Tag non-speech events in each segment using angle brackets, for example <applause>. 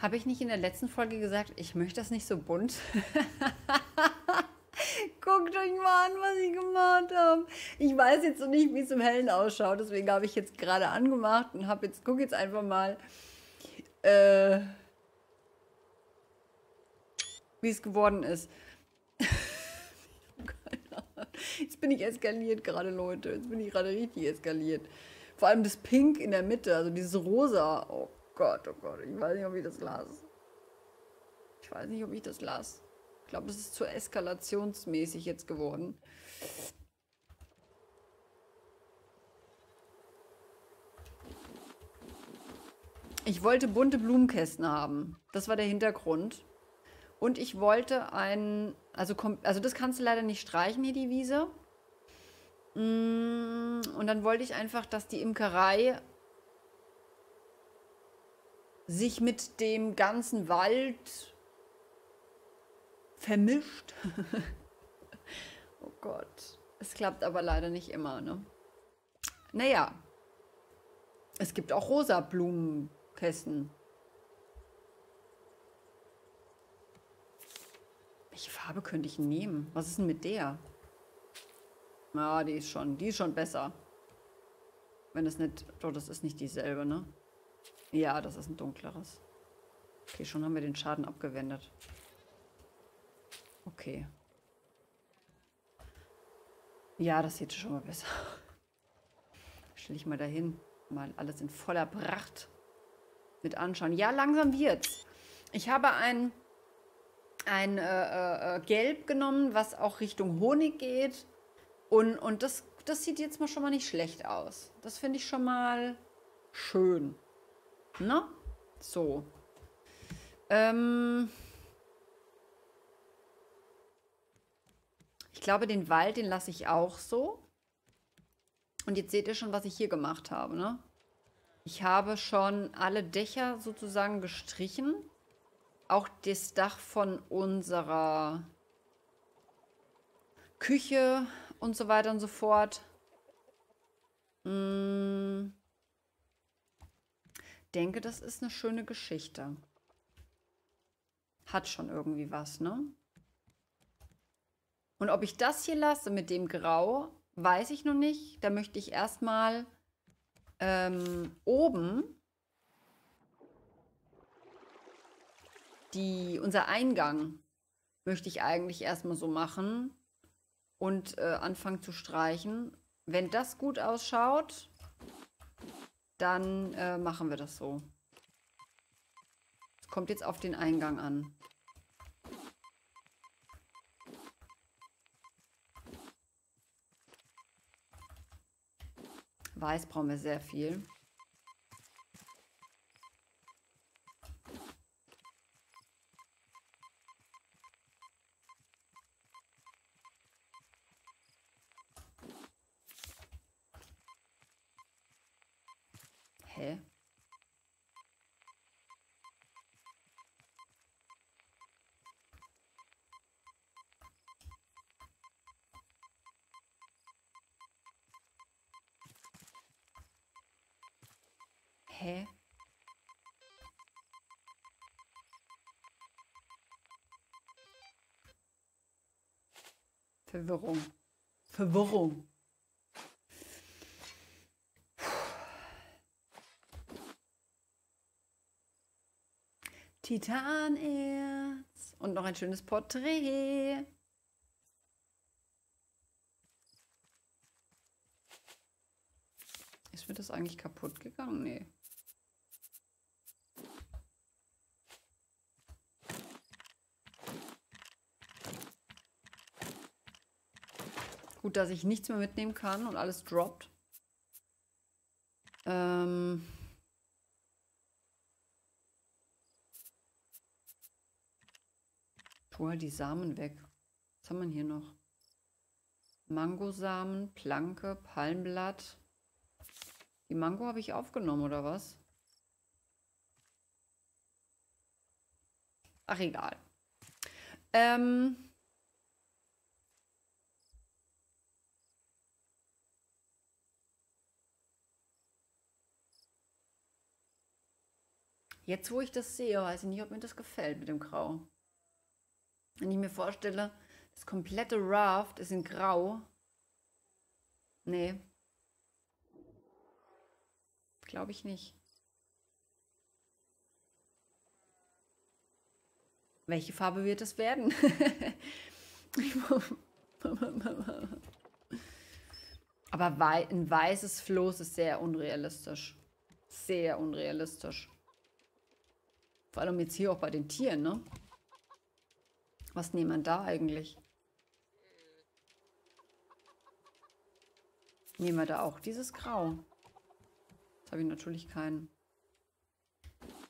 Habe ich nicht in der letzten Folge gesagt, ich möchte das nicht so bunt? <laughs> Guckt euch mal an, was ich gemacht habe. Ich weiß jetzt noch nicht, wie es im Hellen ausschaut. Deswegen habe ich jetzt gerade angemacht und habe jetzt, guck jetzt einfach mal, äh, wie es geworden ist. <laughs> Jetzt bin ich eskaliert gerade, Leute. Jetzt bin ich gerade richtig eskaliert. Vor allem das Pink in der Mitte, also dieses Rosa. Oh Gott, oh Gott. Ich weiß nicht, ob ich das las. Ich weiß nicht, ob ich das las. Ich glaube, es ist zu eskalationsmäßig jetzt geworden. Ich wollte bunte Blumenkästen haben. Das war der Hintergrund. Und ich wollte ein, also, also das kannst du leider nicht streichen hier, die Wiese. Mm, und dann wollte ich einfach, dass die Imkerei sich mit dem ganzen Wald vermischt. <laughs> oh Gott. Es klappt aber leider nicht immer, ne? Naja. Es gibt auch rosa Blumenkästen. Welche Farbe könnte ich nehmen? Was ist denn mit der? Ja, die ist schon, die ist schon besser. Wenn es nicht, doch, das ist nicht dieselbe, ne? Ja, das ist ein dunkleres. Okay, schon haben wir den Schaden abgewendet. Okay. Ja, das sieht schon mal besser. Stelle ich mal dahin. Mal alles in voller Pracht mit anschauen. Ja, langsam wird's. Ich habe ein ein äh, äh, äh, Gelb genommen, was auch Richtung Honig geht. Und, und das, das sieht jetzt mal schon mal nicht schlecht aus. Das finde ich schon mal schön. Ne? So. Ähm ich glaube, den Wald, den lasse ich auch so. Und jetzt seht ihr schon, was ich hier gemacht habe, ne? Ich habe schon alle Dächer sozusagen gestrichen auch das Dach von unserer Küche und so weiter und so fort. Hm. Denke, das ist eine schöne Geschichte. Hat schon irgendwie was, ne? Und ob ich das hier lasse mit dem Grau, weiß ich noch nicht. Da möchte ich erstmal ähm, oben die, unser Eingang möchte ich eigentlich erstmal so machen und äh, anfangen zu streichen. Wenn das gut ausschaut, dann äh, machen wir das so. Es kommt jetzt auf den Eingang an. Weiß brauchen wir sehr viel. Verwirrung. Verwirrung. Titanerz. Und noch ein schönes Porträt. Ist mir das eigentlich kaputt gegangen? Nee. Gut, dass ich nichts mehr mitnehmen kann und alles droppt. Ähm... Tu die Samen weg. Was haben wir hier noch? Mangosamen, Planke, Palmblatt. Die Mango habe ich aufgenommen, oder was? Ach, egal. Ähm... Jetzt, wo ich das sehe, weiß ich nicht, ob mir das gefällt mit dem Grau. Wenn ich mir vorstelle, das komplette Raft ist in Grau. Nee. Glaube ich nicht. Welche Farbe wird es werden? <laughs> Aber ein weißes Floß ist sehr unrealistisch. Sehr unrealistisch. Vor allem jetzt hier auch bei den Tieren, ne? Was nehmen wir da eigentlich? Nehmen wir da auch dieses Grau? Jetzt habe ich natürlich kein,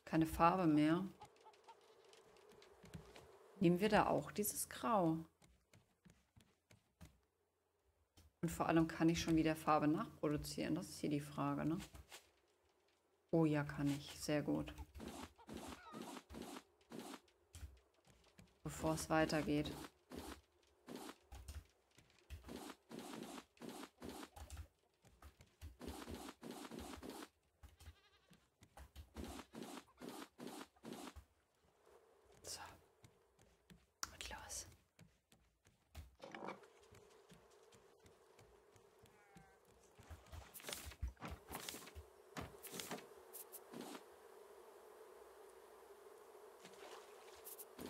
keine Farbe mehr. Nehmen wir da auch dieses Grau? Und vor allem kann ich schon wieder Farbe nachproduzieren. Das ist hier die Frage, ne? Oh ja, kann ich. Sehr gut. Bevor es weitergeht.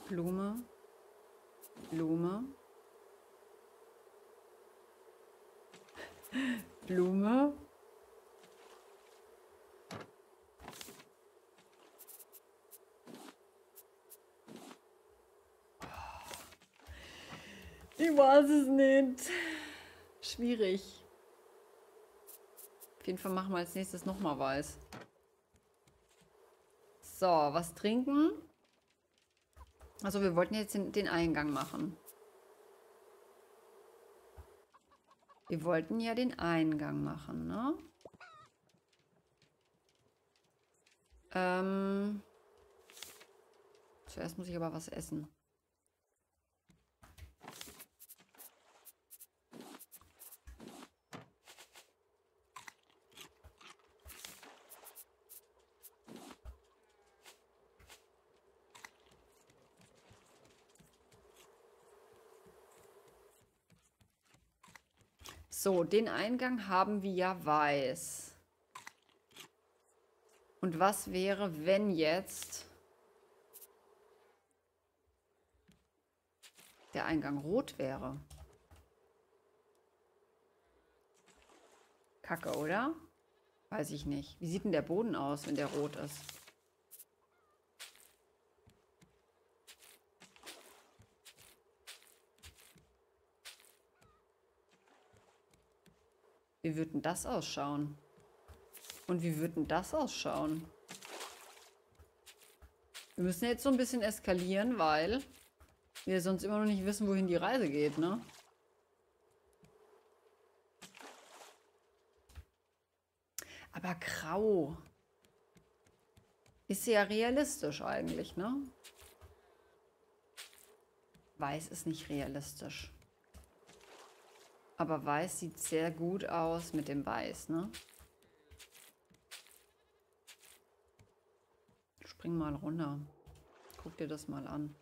Blume, Blume, Blume. Ich weiß es nicht. Schwierig. Auf jeden Fall machen wir als nächstes nochmal weiß. So, was trinken? Also wir wollten jetzt den, Eingang machen. Wir wollten ja den Eingang machen, ne? Ähm, zuerst muss ich aber was essen. So, den Eingang haben wir ja weiß. Und was wäre, wenn jetzt der Eingang rot wäre? Kacke, oder? Weiß ich nicht. Wie sieht denn der Boden aus, wenn der rot ist? Wie würde denn das ausschauen? Und wie würde denn das ausschauen? Wir müssen jetzt so ein bisschen eskalieren, weil wir sonst immer noch nicht wissen, wohin die Reise geht, ne? Aber grau. Ist ja realistisch eigentlich, ne? Weiß ist nicht realistisch. Aber weiß sieht sehr gut aus mit dem Weiß, ne? Spring mal runter. Guck dir das mal an.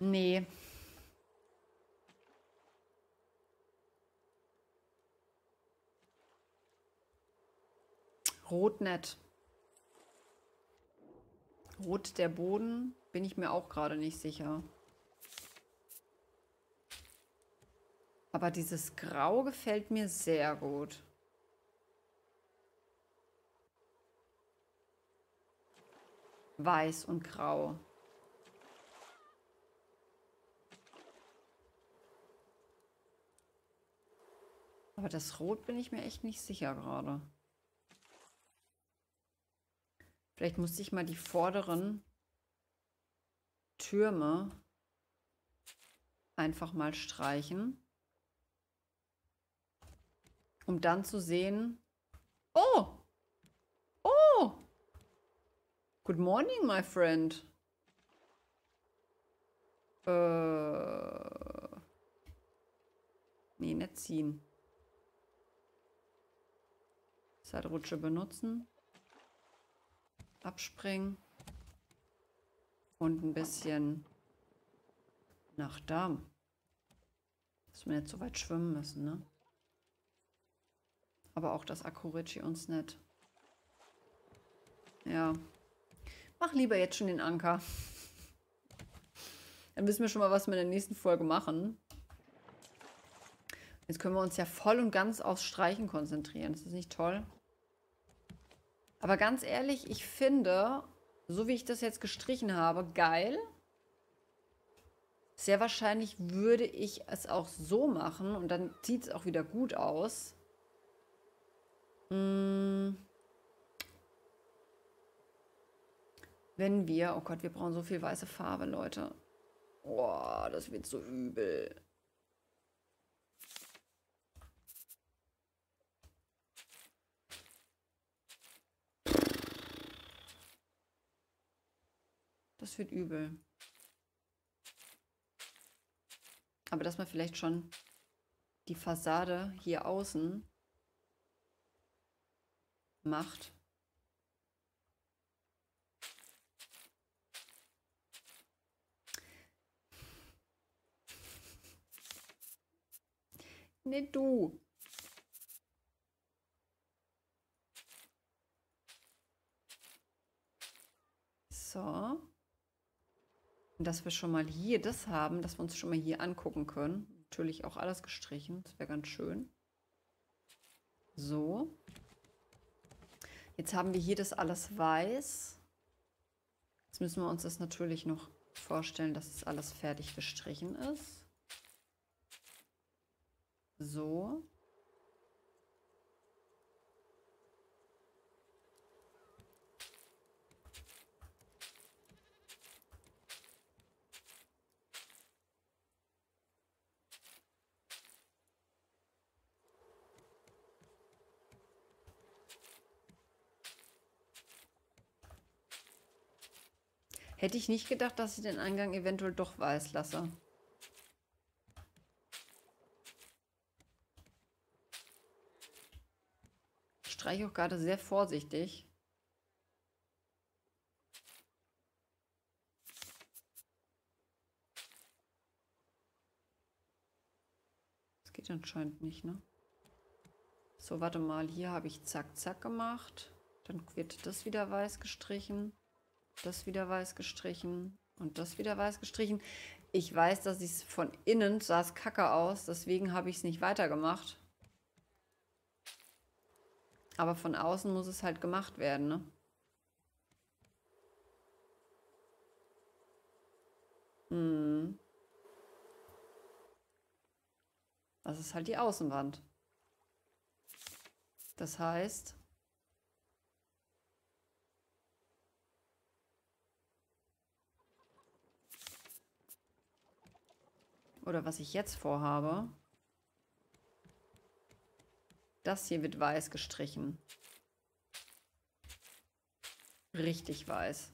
Nee. Rot nett. Rot der Boden bin ich mir auch gerade nicht sicher. Aber dieses Grau gefällt mir sehr gut. Weiß und Grau. Aber das Rot bin ich mir echt nicht sicher gerade. Vielleicht muss ich mal die vorderen Türme einfach mal streichen um dann zu sehen, oh, oh, good morning, my friend. Äh, nee, nicht ziehen. Zeitrutsche benutzen. abspringen. Und ein bisschen nach da. Dass wir nicht so weit schwimmen müssen, ne? Aber auch das Akurici uns nicht. Ja. Mach lieber jetzt schon den Anker. Dann wissen wir schon mal, was wir in der nächsten Folge machen. Jetzt können wir uns ja voll und ganz aufs Streichen konzentrieren. Das ist nicht toll. Aber ganz ehrlich, ich finde, so wie ich das jetzt gestrichen habe, geil. Sehr wahrscheinlich würde ich es auch so machen und dann sieht es auch wieder gut aus. Hm. Wenn wir, oh Gott, wir brauchen so viel weiße Farbe, Leute. Boah, das wird so übel. Das wird übel. Aber dass man vielleicht schon die Fassade hier außen macht. Nee, du. So. Und dass wir schon mal hier das haben, dass wir uns schon mal hier angucken können. Natürlich auch alles gestrichen. Das wäre ganz schön. So. Jetzt haben wir hier das alles weiß. Jetzt müssen wir uns das natürlich noch vorstellen, dass es alles fertig gestrichen ist. So. Hätte ich nicht gedacht, dass ich den Eingang eventuell doch weiß lasse. Ich streiche auch gerade sehr vorsichtig. Das geht anscheinend nicht, ne? So, warte mal. Hier habe ich zack, zack gemacht. Dann wird das wieder weiß gestrichen. Das wieder weiß gestrichen. Und das wieder weiß gestrichen. Ich weiß, dass ich es von innen sah es kacke aus. Deswegen habe ich es nicht weitergemacht. Aber von außen muss es halt gemacht werden, ne? Hm. Das ist halt die Außenwand. Das heißt, Oder was ich jetzt vorhabe. Das hier wird weiß gestrichen. Richtig weiß.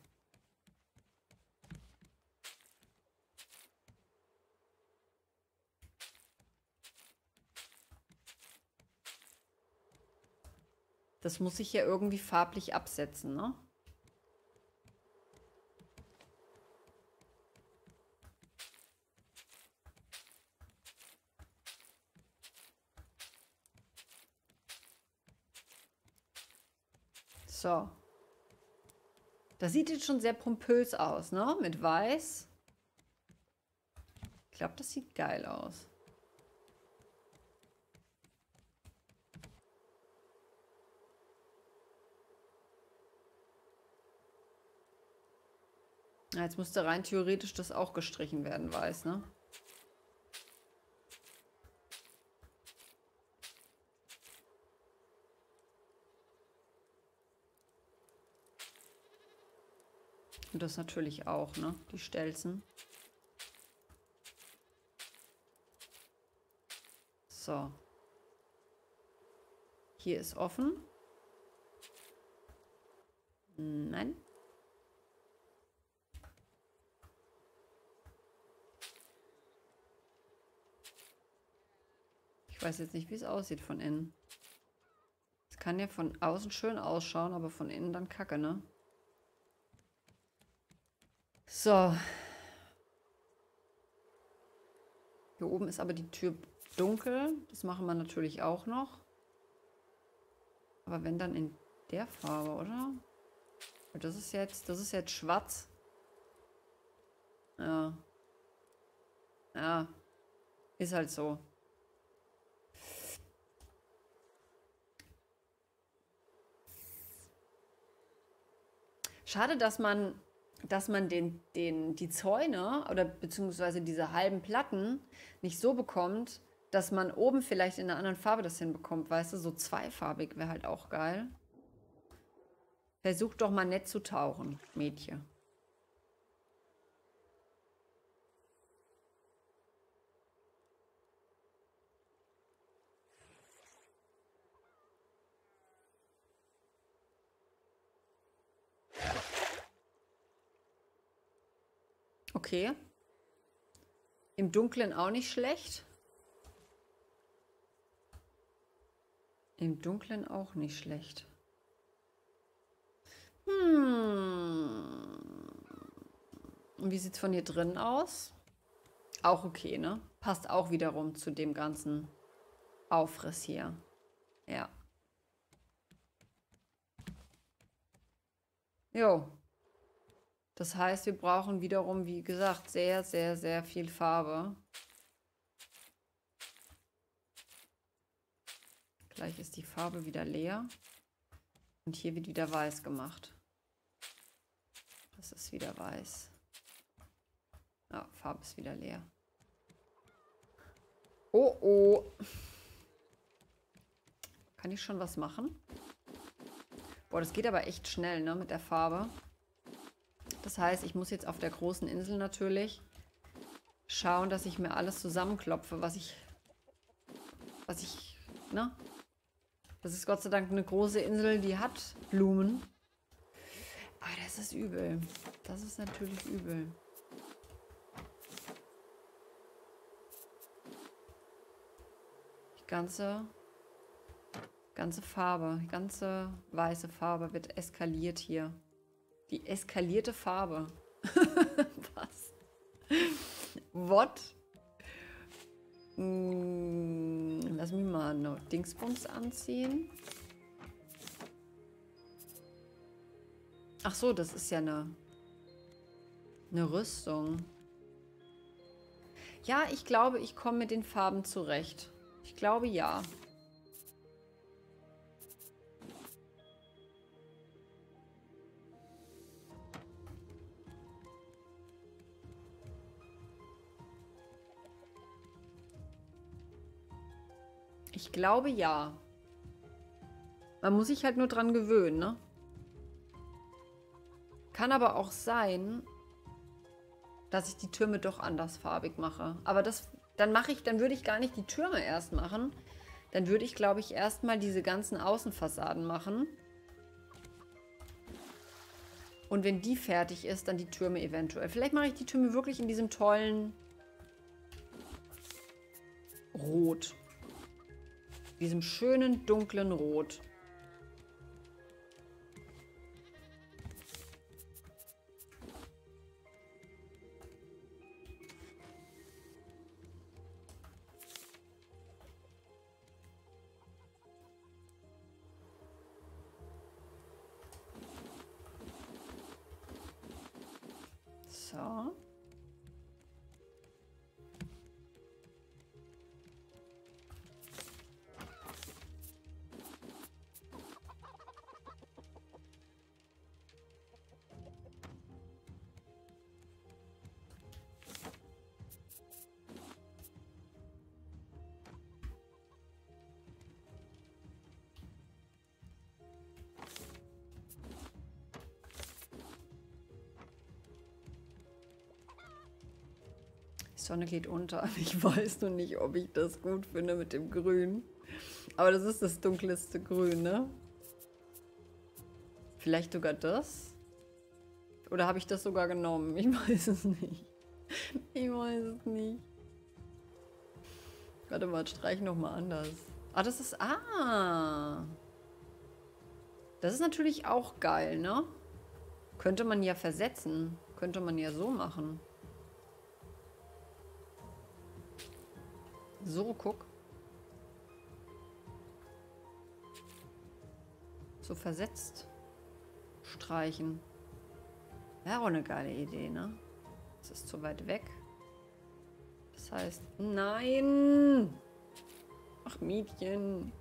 Das muss ich ja irgendwie farblich absetzen, ne? So. Das sieht jetzt schon sehr pompös aus, ne? Mit weiß. Ich glaube, das sieht geil aus. Jetzt müsste rein theoretisch das auch gestrichen werden, weiß, ne? Und das natürlich auch, ne? Die Stelzen. So. Hier ist offen. Nein. Ich weiß jetzt nicht, wie es aussieht von innen. Es kann ja von außen schön ausschauen, aber von innen dann kacke, ne? So. Hier oben ist aber die Tür dunkel. Das machen wir natürlich auch noch. Aber wenn dann in der Farbe, oder? Das ist jetzt, das ist jetzt schwarz. Ja. Ja. Ist halt so. Schade, dass man, dass man den, den, die Zäune oder beziehungsweise diese halben Platten nicht so bekommt, dass man oben vielleicht in einer anderen Farbe das hinbekommt, weißt du? So zweifarbig wäre halt auch geil. Versuch doch mal nett zu tauchen, Mädchen. Okay. Im Dunkeln auch nicht schlecht. Im Dunkeln auch nicht schlecht. Hm. Und wie sieht es von hier drin aus? Auch okay, ne? Passt auch wiederum zu dem ganzen Aufriss hier. Ja. Jo. Das heißt, wir brauchen wiederum, wie gesagt, sehr, sehr, sehr viel Farbe. Gleich ist die Farbe wieder leer. Und hier wird wieder weiß gemacht. Das ist wieder weiß. Ja, Farbe ist wieder leer. Oh, oh. Kann ich schon was machen? Boah, das geht aber echt schnell, ne, mit der Farbe. Das heißt, ich muss jetzt auf der großen Insel natürlich schauen, dass ich mir alles zusammenklopfe, was ich, was ich, ne? Das ist Gott sei Dank eine große Insel, die hat Blumen. Aber das ist übel. Das ist natürlich übel. Die ganze, ganze Farbe, die ganze weiße Farbe wird eskaliert hier. Die eskalierte Farbe. <laughs> Was? What? Hm, lass mich mal noch Dingsbums anziehen. Ach so, das ist ja eine, eine Rüstung. Ja, ich glaube, ich komme mit den Farben zurecht. Ich glaube, ja. Glaube ja. Man muss sich halt nur dran gewöhnen, ne? Kann aber auch sein, dass ich die Türme doch andersfarbig mache. Aber das, dann mache ich, dann würde ich gar nicht die Türme erst machen. Dann würde ich, glaube ich, erstmal diese ganzen Außenfassaden machen. Und wenn die fertig ist, dann die Türme eventuell. Vielleicht mache ich die Türme wirklich in diesem tollen Rot diesem schönen dunklen Rot. So. Sonne geht unter. <laughs> Ich weiß nur nicht, ob ich das gut finde mit dem Grün. Aber das ist das dunkelste Grün, ne? Vielleicht sogar das? Oder habe ich das sogar genommen? Ich <laughs> weiß es nicht. Ich weiß es nicht. Warte mal, streich nochmal anders. Ah, das ist... Ah! Das ist natürlich auch geil, ne? Könnte man ja versetzen. könnte man ja so machen. So, guck. So versetzt streichen. Wäre auch eine geile Idee, ne? Das ist zu weit weg. Das heißt, nein! Ach, Mädchen.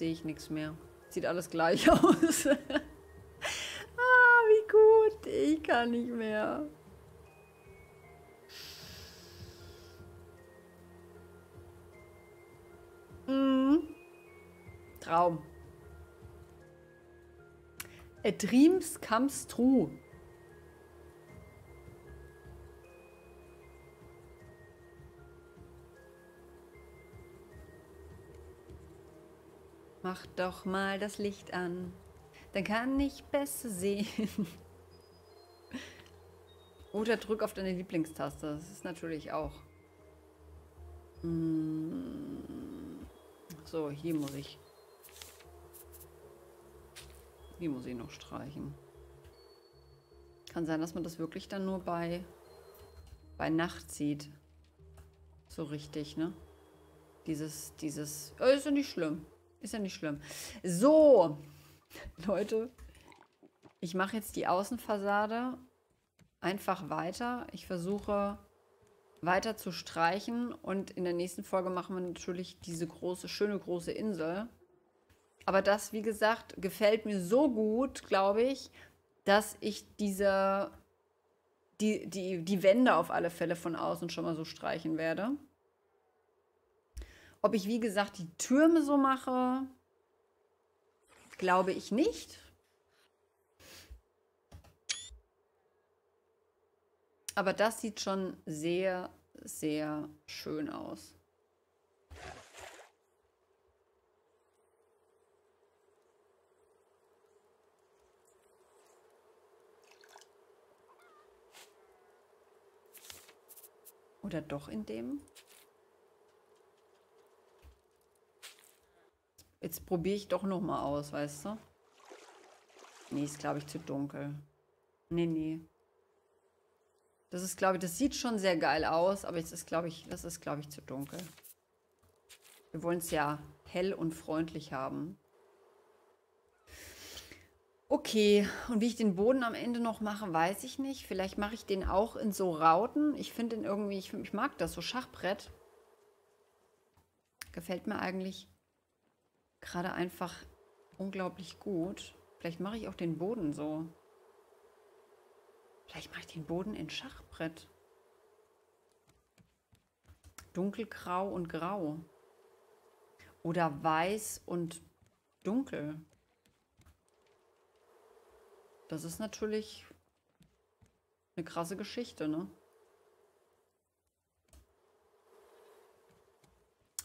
Sehe ich nichts mehr. Sieht alles gleich <laughs> aus. ah, wie gut. Ich kann nicht mehr. Mm. Traum. A dreams comes true. Mach doch mal das Licht an, dann kann ich besser sehen. <laughs> Oder drück auf deine Lieblingstaste, das ist natürlich auch. Mm. So, hier muss ich. Hier muss ich noch streichen. Kann sein, dass man das wirklich dann nur bei, bei Nacht sieht. So richtig, ne? Dieses, dieses, oh, ist ja nicht schlimm. Ist ja nicht schlimm. So, Leute. Ich mache jetzt die Außenfassade einfach weiter. Ich versuche weiter zu streichen. Und in der nächsten Folge machen wir natürlich diese große, schöne große Insel. Aber das, wie gesagt, gefällt mir so gut, glaube ich, dass ich diese, die, die, die Wände auf alle Fälle von außen schon mal so streichen werde. Ob ich, wie gesagt, die Türme so mache, glaube ich nicht. Aber das sieht schon sehr, sehr schön aus. Oder doch in dem? Jetzt probiere ich doch noch mal aus, weißt du? Nee, ist glaube ich zu dunkel. Nee, nee. Das ist glaube ich, das sieht schon sehr geil aus, aber jetzt ist glaube ich, das ist glaube ich zu dunkel. Wir wollen es ja hell und freundlich haben. Okay, und wie ich den Boden am Ende noch mache, weiß ich nicht. Vielleicht mache ich den auch in so Rauten. Ich finde den irgendwie, ich, ich mag das, so Schachbrett. Gefällt mir eigentlich gerade einfach unglaublich gut. Vielleicht mache ich auch den Boden so. Vielleicht mache ich den Boden in Schachbrett. Dunkelgrau und grau. Oder weiß und dunkel. Das ist natürlich eine krasse Geschichte, ne?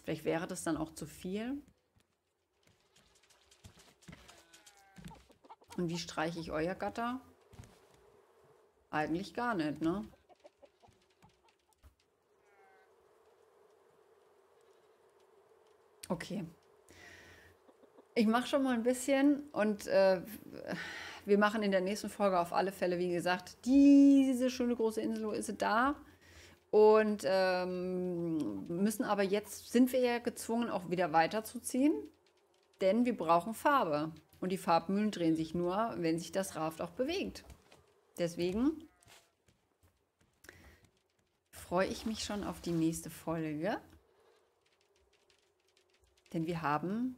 Vielleicht wäre das dann auch zu viel. Und wie streiche ich euer Gatter? Eigentlich gar nicht, ne? Okay. Ich mache schon mal ein bisschen und äh, wir machen in der nächsten Folge auf alle Fälle, wie gesagt, diese schöne große Insel, wo ist sie da? Und ähm, müssen aber jetzt, sind wir ja gezwungen, auch wieder weiterzuziehen, denn wir brauchen Farbe. Und die Farbmühlen drehen sich nur, wenn sich das Raft auch bewegt. Deswegen freue ich mich schon auf die nächste Folge. Denn wir haben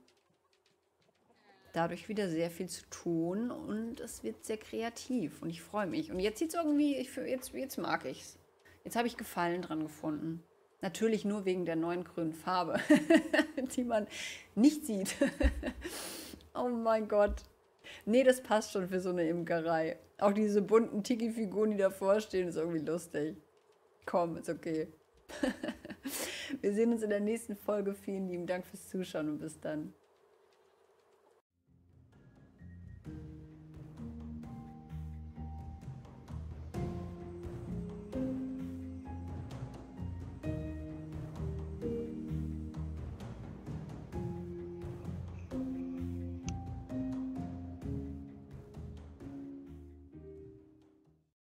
dadurch wieder sehr viel zu tun und es wird sehr kreativ und ich freue mich. Und jetzt sieht es irgendwie, ich, jetzt, jetzt mag ich es. Jetzt habe ich Gefallen dran gefunden. Natürlich nur wegen der neuen grünen Farbe, <laughs> die man nicht sieht. <laughs> Oh mein Gott. Nee, das passt schon für so eine Imkerei. Auch diese bunten Tiki-Figuren, die davor stehen, ist irgendwie lustig. Komm, ist okay. <laughs> Wir sehen uns in der nächsten Folge. Vielen lieben Dank fürs Zuschauen und bis dann.